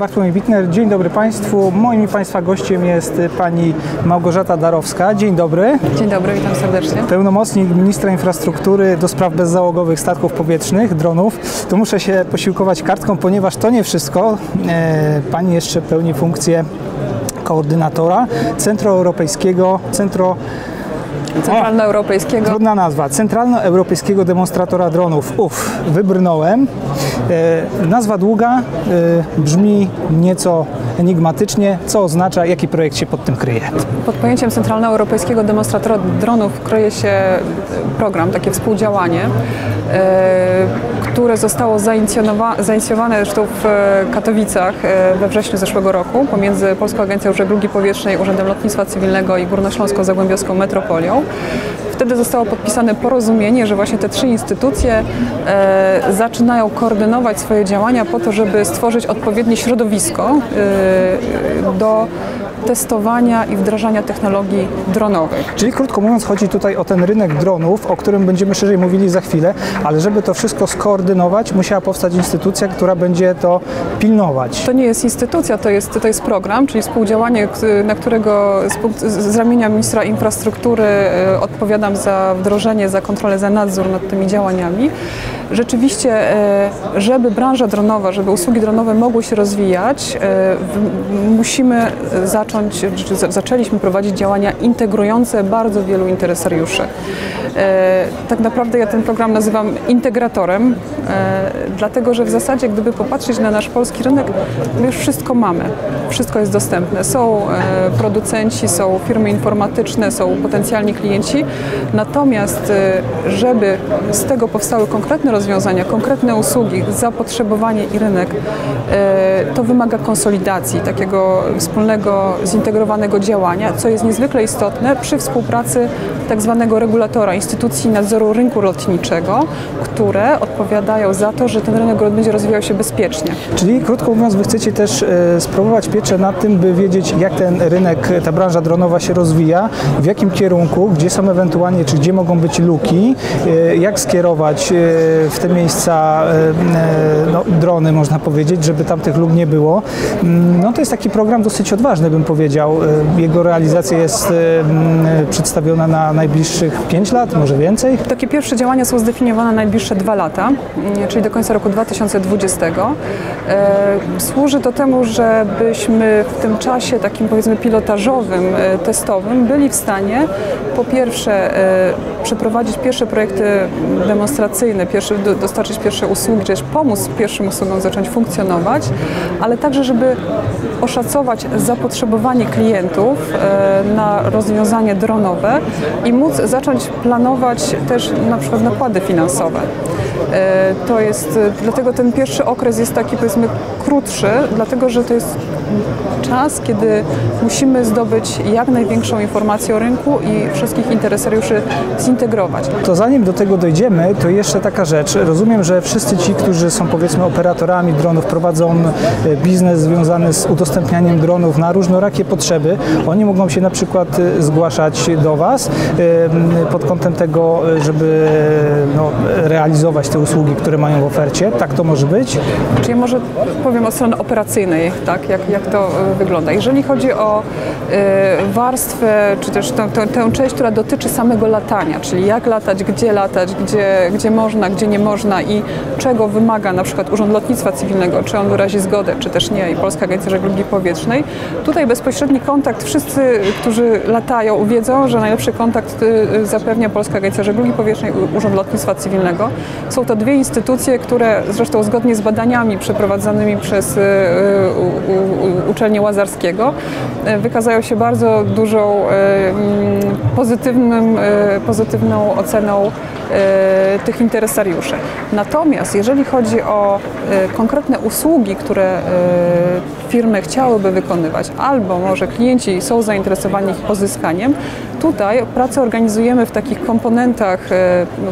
Bartłomiej Witner, dzień dobry Państwu. Moim i Państwa gościem jest Pani Małgorzata Darowska. Dzień dobry. Dzień dobry, witam serdecznie. Pełnomocnik Ministra Infrastruktury do spraw bezzałogowych statków powietrznych, dronów. Tu muszę się posiłkować kartką, ponieważ to nie wszystko. E, Pani jeszcze pełni funkcję koordynatora Centroeuropejskiego, Centro Centralnoeuropejskiego. Trudna nazwa. Centralnoeuropejskiego demonstratora dronów. Uf, wybrnąłem. E, nazwa długa, e, brzmi nieco enigmatycznie. Co oznacza, jaki projekt się pod tym kryje? Pod pojęciem Centralnoeuropejskiego demonstratora dronów kryje się program, takie współdziałanie, e, które zostało zainicjowane zresztą w Katowicach e, we wrześniu zeszłego roku pomiędzy Polską Agencją Żeglugi Powietrznej, Urzędem Lotnictwa Cywilnego i Górnośląsko-Zagłębiowską Metropolią. Wtedy zostało podpisane porozumienie, że właśnie te trzy instytucje e, zaczynają koordynować swoje działania po to, żeby stworzyć odpowiednie środowisko e, do testowania i wdrażania technologii dronowych. Czyli krótko mówiąc, chodzi tutaj o ten rynek dronów, o którym będziemy szerzej mówili za chwilę, ale żeby to wszystko skoordynować, musiała powstać instytucja, która będzie to pilnować. To nie jest instytucja, to jest, to jest program, czyli współdziałanie, na którego z, ramienia ministra infrastruktury e, odpowiadam za wdrożenie, za kontrolę, za nadzór nad tymi działaniami. Rzeczywiście, e, żeby branża dronowa, żeby usługi dronowe mogły się rozwijać, e, musimy zacząć zacząć, zaczęliśmy prowadzić działania integrujące bardzo wielu interesariuszy. E, tak naprawdę ja ten program nazywam integratorem, e, dlatego że w zasadzie gdyby popatrzeć na nasz polski rynek, my już wszystko mamy, wszystko jest dostępne. Są e, producenci, są firmy informatyczne, są potencjalni klienci, natomiast żeby z tego powstały konkretne rozwiązania, konkretne usługi, zapotrzebowanie i rynek, to wymaga konsolidacji, takiego wspólnego, zintegrowanego działania, co jest niezwykle istotne przy współpracy tak zwanego regulatora, instytucji nadzoru rynku lotniczego, które odpowiadają za to, że ten rynek będzie rozwijał się bezpiecznie. Czyli krótko mówiąc, wy chcecie też e, spróbować pieczę nad tym, by wiedzieć, jak ten rynek, ta branża dronowa się rozwija, w jakim kierunku, gdzie są ewentualnie, czy gdzie mogą być luki, e, jak skierować e, w te miejsca no, drony, można powiedzieć, żeby tam tych luk nie było. Mm, no to jest taki program dosyć odważny, bym powiedział. Jego realizacja jest przedstawiona na najbliższych 5 lat, może więcej? Takie pierwsze działania są zdefiniowane na najbliższe dwa lata, mm, czyli do końca roku 2020. E, służy to temu, żebyśmy w tym czasie takim powiedzmy pilotażowym, e, testowym byli w stanie po pierwsze e, przeprowadzić pierwsze projekty demonstracyjne, pierwsze, dostarczyć pierwsze usługi, też pomóc pierwszym usługom zacząć funkcjonować, ale także, żeby oszacować zapotrzebowanie klientów na rozwiązanie dronowe i móc zacząć planować też na przykład nakłady finansowe. E, to jest, dlatego ten pierwszy okres jest taki powiedzmy krótszy, dlatego że to jest czas, kiedy musimy zdobyć jak największą informację o rynku i wszystkich interesariuszy zintegrować. To zanim do tego dojdziemy, to jeszcze taka rzecz. Rozumiem, że wszyscy ci, którzy są powiedzmy operatorami dronów, prowadzą e, biznes związany z udostępnianiem dronów na różnorakie potrzeby, oni mogą się na przykład e, zgłaszać do Was pod kątem tego, żeby no, realizować te usługi, które mają w ofercie. Tak to może być? Czyli może powiem od strony operacyjnej, tak, jak, jak to e, wygląda. Jeżeli chodzi o y, warstwę, czy też tę, tę, część, która dotyczy samego latania, czyli jak latać, gdzie latać, gdzie, gdzie można, gdzie nie można i czego wymaga na przykład Urząd Lotnictwa Cywilnego, czy on wyrazi zgodę, czy też nie i Polska Agencja Żeglugi Powietrznej. Tutaj bezpośredni kontakt, wszyscy, którzy latają, wiedzą, że najlepszy kontakt y, zapewnia Polska Agencja Żeglugi Powietrznej, Urząd Lotnictwa Cywilnego. Są to dwie instytucje, które zresztą zgodnie z badaniami przeprowadzanymi przez uczelnię Łazarskiego y, wykazają się bardzo dużą pozytywnym, pozytywną oceną tych interesariuszy. Natomiast jeżeli chodzi o konkretne usługi, które firmy chciałyby wykonywać, albo może klienci są zainteresowani ich pozyskaniem, tutaj pracę organizujemy w takich komponentach,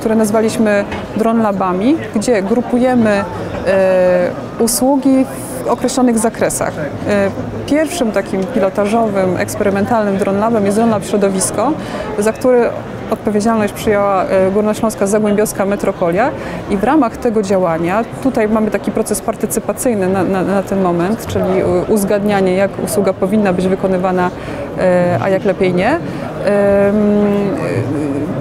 które nazwaliśmy Drone Labami, gdzie grupujemy e, usługi w określonych zakresach. E, pierwszym takim pilotażowym, eksperymentalnym Drone Labem jest Drone Lab Środowisko, za który odpowiedzialność przyjęła e, Górnośląska Zagłębiowska Metropolia i w ramach tego działania, tutaj mamy taki proces partycypacyjny na, na, na ten moment, czyli uzgadnianie, jak usługa powinna być wykonywana, e, a jak lepiej nie.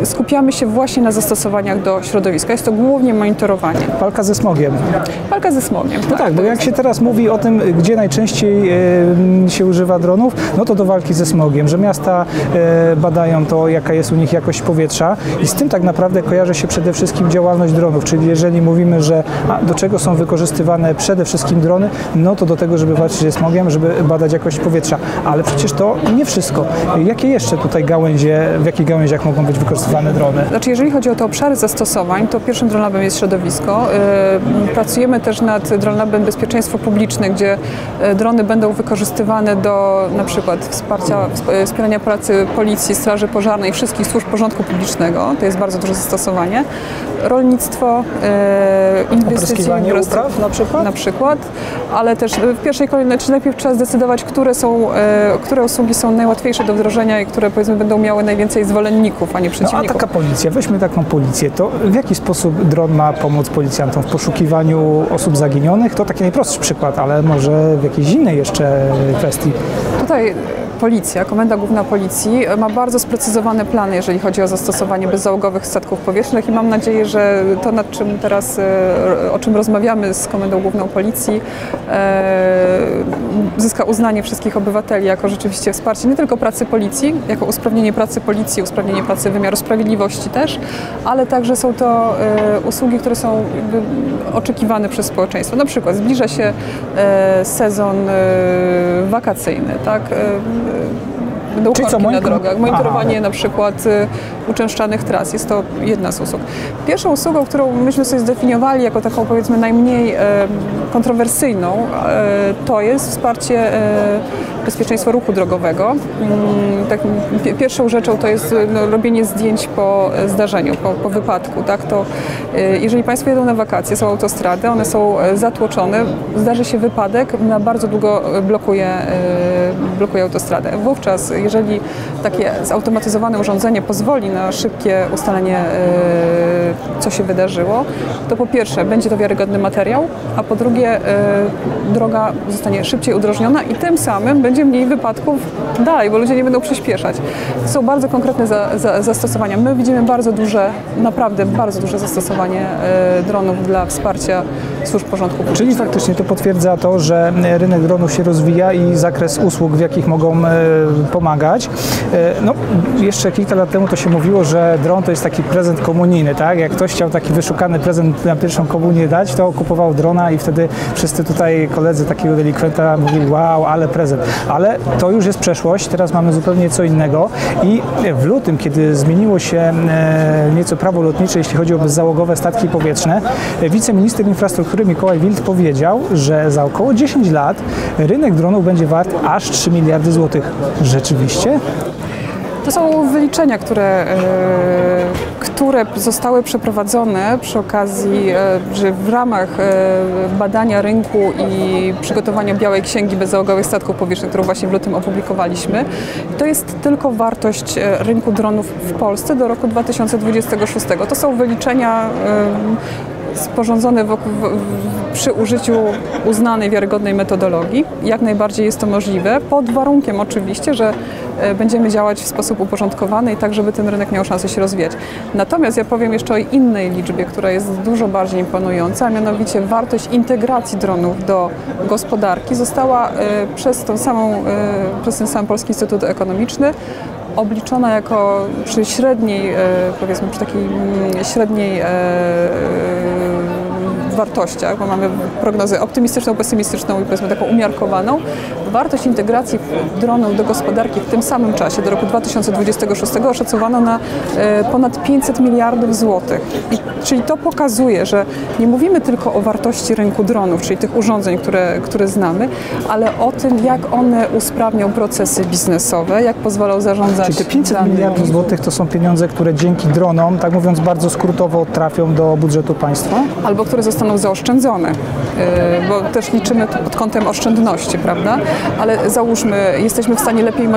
Skupiamy się właśnie na zastosowaniach do środowiska. Jest to głównie monitorowanie. Walka ze smogiem. Walka ze smogiem. No tak, bo jak się teraz mówi o tym, gdzie najczęściej e, się używa dronów, no to do walki ze smogiem, że miasta e, badają to, jaka jest u nich jakość powietrza i z tym tak naprawdę kojarzy się przede wszystkim działalność dronów, czyli jeżeli mówimy, że do czego są wykorzystywane przede wszystkim drony, no to do tego, żeby walczyć ze smogiem, żeby badać jakość powietrza, ale przecież to nie wszystko. Jakie jeszcze tutaj gałęzie, w jakich gałęziach mogą być wykorzystywane drony? Znaczy, jeżeli chodzi o te obszary zastosowań, to pierwszym dronlabem jest środowisko. E, pracujemy też nad dronlabem bezpieczeństwo publiczne, gdzie e, drony będą wykorzystywane do na przykład wsparcia, wspierania pracy policji, straży pożarnej, wszystkich służb porządku publicznego. To jest bardzo duże zastosowanie. Rolnictwo, inwestycje w upraw na przykład? Na przykład, ale też w pierwszej kolejności najpierw trzeba zdecydować, które, są, które usługi są najłatwiejsze do wdrożenia i które powiedzmy będą miały najwięcej zwolenników, a nie przeciwników. A taka policja, weźmy taką policję, to w jaki sposób dron ma pomóc policjantom w poszukiwaniu osób zaginionych? To taki najprostszy przykład, ale może w jakiejś innej jeszcze kwestii. Tutaj Policja, Komenda Główna Policji ma bardzo sprecyzowane plany, jeżeli chodzi o zastosowanie bezzałogowych statków powietrznych i mam nadzieję, że to, nad czym teraz, e, o czym rozmawiamy z Komendą Główną Policji, e, zyska uznanie wszystkich obywateli jako rzeczywiście wsparcie nie tylko pracy policji, jako usprawnienie pracy policji, usprawnienie pracy wymiaru sprawiedliwości też, ale także są to e, usługi, które są oczekiwane przez społeczeństwo. Na przykład zbliża się sezon wakacyjny, tak? uh, będą Czyli korki na drogach, monitorowanie Aha. na przykład y, uczęszczanych tras. Jest to jedna z usług. Pierwszą usługą, którą myśmy sobie zdefiniowali jako taką powiedzmy najmniej e, kontrowersyjną, e, to jest wsparcie e, bezpieczeństwa ruchu drogowego. Mm, tak, pierwszą rzeczą to jest no, robienie zdjęć po zdarzeniu, po, po wypadku. Tak? To, e, jeżeli Państwo jedą na wakacje, są autostrady, one są e, zatłoczone, zdarzy się wypadek, na bardzo długo blokuje, e, blokuje autostradę. Wówczas, jeżeli takie zautomatyzowane urządzenie pozwoli na szybkie ustalenie, co się wydarzyło, to po pierwsze będzie to wiarygodny materiał, a po drugie droga zostanie szybciej udrożniona i tym samym będzie mniej wypadków dalej, bo ludzie nie będą przyspieszać. Są bardzo konkretne za, za, zastosowania. My widzimy bardzo duże, naprawdę bardzo duże zastosowanie e, dronów dla wsparcia służb porządku publicznego. Czyli faktycznie to potwierdza to, że rynek dronów się rozwija i zakres usług, w jakich mogą e, pomagać. E, no, jeszcze kilka lat temu to się mówiło, że dron to jest taki prezent komunijny, tak? Jak ktoś chciał taki wyszukany prezent na pierwszą komunię dać, to kupował drona i wtedy wszyscy tutaj koledzy takiego delikwenta mówili, wow, ale prezent ale to już jest przeszłość, teraz mamy zupełnie co innego i w lutym, kiedy zmieniło się e, nieco prawo lotnicze, jeśli chodzi o bezzałogowe statki powietrzne, wiceminister infrastruktury Mikołaj Wild powiedział, że za około 10 lat rynek dronów będzie wart aż 3 miliardy złotych. Rzeczywiście? To są wyliczenia, które, e, które zostały przeprowadzone przy okazji, e, że w ramach e, badania rynku i przygotowania Białej Księgi Bezzałogowych Statków Powietrznych, którą właśnie w lutym opublikowaliśmy. To jest tylko wartość rynku dronów w Polsce do roku 2026. To są wyliczenia sporządzone wokół, przy użyciu uznanej, wiarygodnej metodologii. Jak najbardziej jest to możliwe, pod warunkiem oczywiście, że e, będziemy działać w sposób uporządkowany i tak, żeby ten rynek miał szansę się rozwijać. Natomiast ja powiem jeszcze o innej liczbie, która jest dużo bardziej imponująca, a mianowicie wartość integracji dronów do gospodarki została e, przez, tą samą, e, przez ten sam Polski Instytut Ekonomiczny obliczona jako przy średniej, powiedzmy przy takiej mm, średniej wartościach, bo mamy prognozę optymistyczną, pesymistyczną i powiedzmy taką umiarkowaną, wartość integracji dronów do gospodarki w tym samym czasie, do roku 2026 oszacowano na e, ponad 500 miliardów złotych. I, czyli to pokazuje, że nie mówimy tylko o wartości rynku dronów, czyli tych urządzeń, które, które znamy, ale o tym, jak one usprawnią procesy biznesowe, jak pozwolą zarządzać. Czyli te 500 miliardów złotych to są pieniądze, które dzięki dronom, tak mówiąc bardzo skrótowo, trafią do budżetu państwa? Albo które zostaną zaoszczędzone, bo też liczymy to pod kątem oszczędności, prawda? Ale załóżmy, jesteśmy w stanie lepiej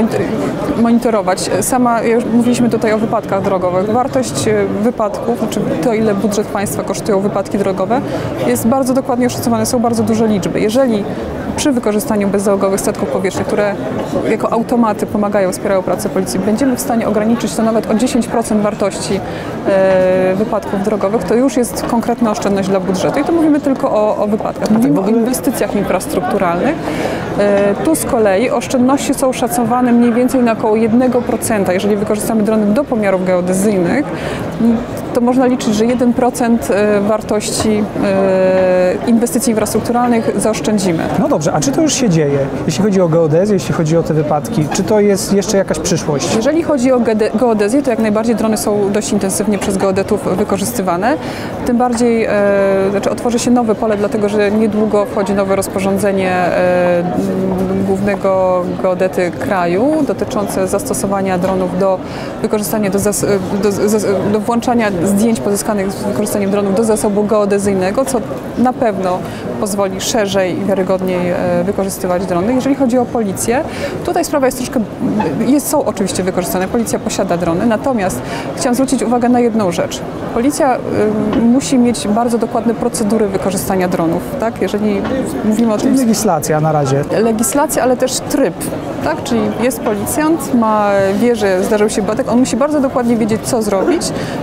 monitorować. Sama, mówiliśmy tutaj o wypadkach drogowych. Wartość wypadków, znaczy to ile budżet państwa kosztują wypadki drogowe, jest bardzo dokładnie oszacowane, są bardzo duże liczby. Jeżeli przy wykorzystaniu bezzałogowych statków powietrznych, które jako automaty pomagają, wspierają pracę policji, będziemy w stanie ograniczyć to nawet o 10% wartości e, wypadków drogowych, to już jest konkretna oszczędność dla budżetu. I to mówimy tylko o, o wypadkach. Mówimy o inwestycjach infrastrukturalnych. E, tu z kolei oszczędności są szacowane mniej więcej na około 1%. Jeżeli wykorzystamy drony do pomiarów geodezyjnych, to można liczyć, że 1% e, wartości e, inwestycji infrastrukturalnych zaoszczędzimy. No dobrze, a czy to już się dzieje? Jeśli chodzi o geodezję, jeśli chodzi o te wypadki, czy to jest jeszcze jakaś przyszłość? Jeżeli chodzi o geodezję, to jak najbardziej drony są dość intensywnie przez geodetów wykorzystywane. Tym bardziej, e, znaczy otworzy się nowe pole, dlatego że niedługo wchodzi nowe rozporządzenie e, głównego geodety kraju dotyczące zastosowania dronów do wykorzystania, do, zas, do, do włączania zdjęć pozyskanych z wykorzystaniem dronów do zasobu geodezyjnego, co na pewno pozwoli szerzej i wiarygodniej e, wykorzystywać drony. Jeżeli chodzi o policję, tutaj sprawa jest troszkę, jest, są oczywiście wykorzystane, policja posiada drony, natomiast chciałam zwrócić uwagę na jedną rzecz. Policja y, musi mieć bardzo dokładne procedury wykorzystania dronów, tak? Jeżeli mówimy o tym... legislacja na razie. Legislacja, ale też tryb, tak? Czyli jest policjant, ma, wie, że zdarzył się wypadek, on musi bardzo dokładnie wiedzieć, co zrobić,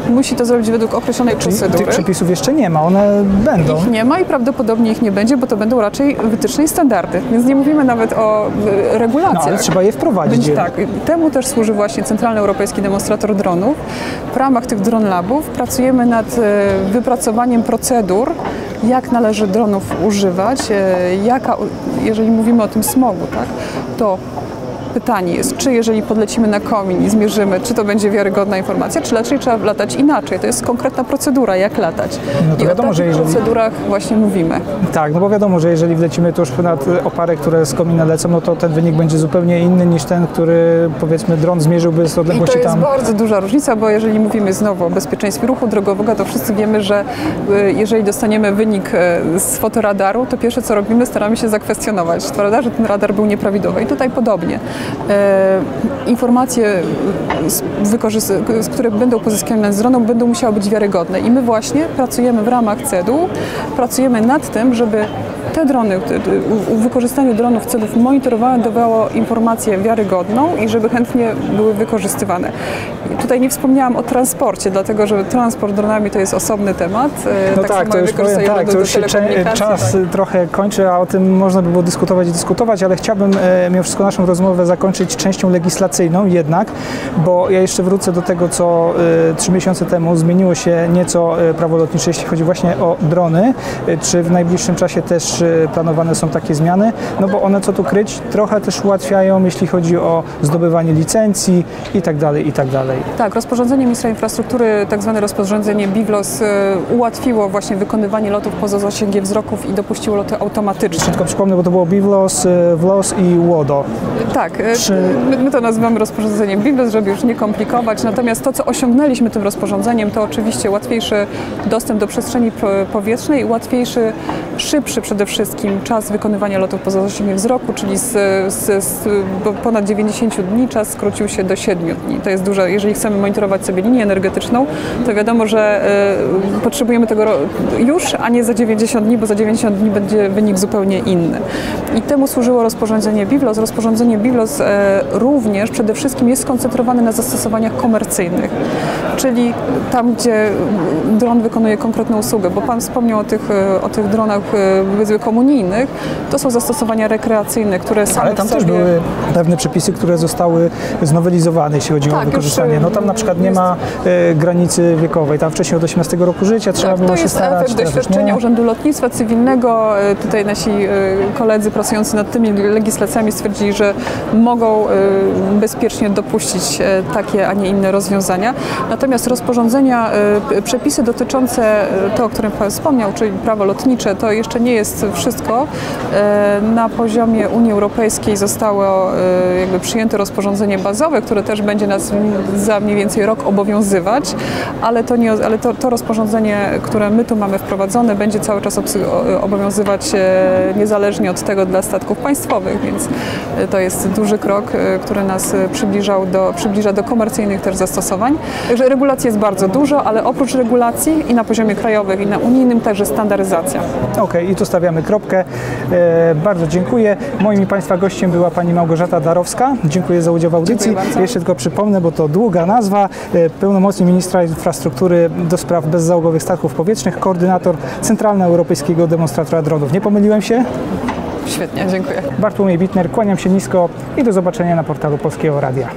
musi to zrobić według określonej procedury. tych przepisów jeszcze nie ma, one będą. Ich nie ma i prawdopodobnie ich nie będzie, bo to będą raczej wytyczne i standardy. Więc nie mówimy nawet o No, regulacjach. ale trzeba je wprowadzić. Tak. Temu też służy właśnie Centralny Europejski Demonstrator Dronów. W ramach tych Drone Labów pracujemy nad e, wypracowaniem procedur, jak należy dronów używać, e, jaka, jeżeli mówimy o tym smogu, tak, to pytanie jest, czy jeżeli podlecimy na komin i zmierzymy, czy to będzie wiarygodna informacja, czy raczej trzeba latać inaczej. To jest konkretna procedura, jak latać. No to I wiadomo, o takich jeżeli- procedurach właśnie mówimy. Tak, no bo wiadomo, że jeżeli wlecimy tuż ponad opary, które z komina lecą, no to ten wynik będzie zupełnie inny niż ten, który powiedzmy dron zmierzyłby z I to odległości jest tam. bardzo duża różnica, bo jeżeli mówimy znowu o bezpieczeństwie ruchu drogowego, to wszyscy wiemy, że y, jeżeli dostaniemy wynik y, z fotoradaru, to pierwsze co robimy, staramy się zakwestionować radarze, ten radar był nieprawidłowy. I tutaj podobnie. E, Informacje, które będą pozyskane z droną, będą musiały być wiarygodne. I my właśnie pracujemy w ramach CEDU, pracujemy nad tym, żeby te drony, u wykorzystaniu dronów celów monitorowania dawało informację wiarygodną i żeby chętnie były wykorzystywane. Tutaj nie wspomniałam o transporcie, dlatego że transport dronami to jest osobny temat. E, No tak, samo to już powiem, tak, do- to już się czas tak. trochę kończy, a o tym można by było dyskutować i dyskutować, ale chciałbym e, mimo wszystko naszą rozmowę zakończyć częścią legislacyjną jednak, bo ja jeszcze wrócę do tego, co e, trzy miesiące temu zmieniło się nieco e, prawo lotnicze, jeśli chodzi właśnie o drony. E, Czy w najbliższym czasie też planowane są takie zmiany? No bo one, co tu kryć, trochę też ułatwiają, jeśli chodzi o zdobywanie licencji i tak dalej, i tak dalej. Tak, rozporządzenie ministra infrastruktury, tak zwane rozporządzenie BIGLOS, y, ułatwiło właśnie wykonywanie lotów poza zasięgiem wzroków i dopuściło loty automatyczne. Tylko przypomnę, bo to było BIVLOS, e, WLOS i WODO. Tak, y, Czy- my, to nazywamy rozporządzeniem BIGLOS, żeby już nie komplikować. Natomiast to, co osiągnęliśmy tym rozporządzeniem, to oczywiście łatwiejszy dostęp do przestrzeni po- powietrznej, łatwiejszy, szybszy przede wszystkim czas wykonywania lotów poza zasięgiem wzroku, czyli z, z, z ponad 90 dni czas skrócił się do 7 dni. To jest dużo. Jeżeli chcemy monitorować sobie linię energetyczną, to wiadomo, że y, potrzebujemy tego już, a nie za 90 dni, bo za 90 dni będzie wynik zupełnie inny. I temu służyło rozporządzenie BIVLOS. Rozporządzenie BIVLOS e, również przede wszystkim jest skoncentrowane na zastosowaniach komercyjnych, czyli tam, gdzie dron wykonuje konkretną usługę, bo Pan wspomniał o tych, e, o tych dronach e, powiedzmy komunijnych, to są zastosowania rekreacyjne, które same Ale tam w też sobie... były pewne przepisy, które zostały znowelizowane, jeśli chodzi Tak, o wykorzystanie. No tam na przykład nie jest- ma granicy wiekowej. Tam wcześniej od 18 roku życia trzeba Tak, było to się jest starać. efekt teraz już doświadczenia nie. Urzędu Lotnictwa Cywilnego. Tutaj nasi koledzy pracujący nad tymi legislacjami stwierdzili, że mogą e, bezpiecznie dopuścić e, takie, a nie inne rozwiązania. Natomiast rozporządzenia, p- przepisy dotyczące e, to, o którym Pan wspomniał, czyli prawo lotnicze, to jeszcze nie jest wszystko. E, Na poziomie Unii Europejskiej zostało jakby przyjęte rozporządzenie bazowe, które też będzie nas za mniej więcej rok obowiązywać, ale to, nie, ale to, to rozporządzenie, które my tu mamy wprowadzone, będzie cały czas obowiązywać e, niezależnie od tego dla statków państwowych, więc to jest duży krok, e, który nas e, przybliżał do, przybliża do komercyjnych też zastosowań. Także regulacji jest bardzo dużo, ale oprócz regulacji i na poziomie krajowym i na unijnym także standaryzacja. Okej, i tu stawiamy kropkę. E, bardzo dziękuję. Moim i Państwa gościem była Pani Małgorzata Darowska. Dziękuję za udział w audycji. Jeszcze tylko przypomnę, bo to długa nazwa. E, pełnomocnik Ministra Infrastruktury do spraw bezzałogowych statków powietrznych, koordynator Centralno-Europejskiego Demonstratora Dronów. Nie pomyliłem się? Świetnie, dziękuję. Bartłomiej Bitner, kłaniam się nisko i do zobaczenia na portalu Polskiego Radia.